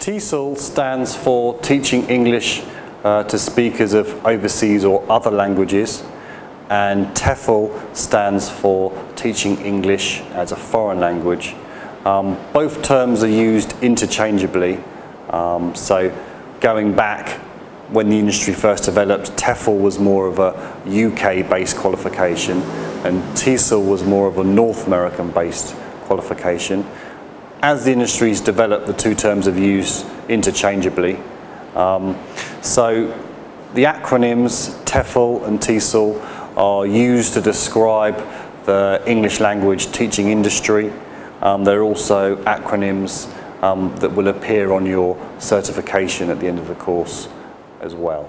TESOL stands for Teaching English uh, to Speakers of Overseas or Other Languages. And TEFL stands for Teaching English as a Foreign Language. Um, both terms are used interchangeably, um, so going back when the industry first developed, TEFL was more of a UK-based qualification and TESOL was more of a North American-based qualification as the industries develop, the two terms of use interchangeably. Um, so the acronyms TEFL and TESOL are used to describe the English language teaching industry. Um, they're also acronyms um, that will appear on your certification at the end of the course as well.